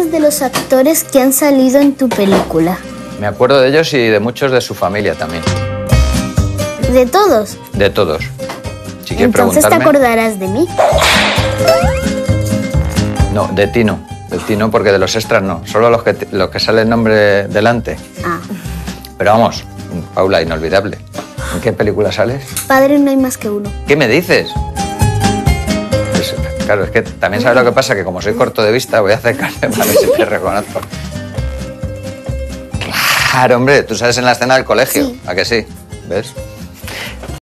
acuerdas de los actores que han salido en tu película? Me acuerdo de ellos y de muchos de su familia también. ¿De todos? De todos. Si Entonces te acordarás de mí. No, de ti no. De ti no, porque de los extras no. Solo los que, te- los que sale el nombre delante. Ah, Pero vamos, Paula, inolvidable. ¿En qué película sales? padre no hay más que uno. ¿Qué me dices? Claro, es que también sabes lo que pasa, que como soy corto de vista, voy a acercarme para ver si te reconozco. Claro, hombre, tú sales en la escena del colegio. ¿a que sí? ¿Ves?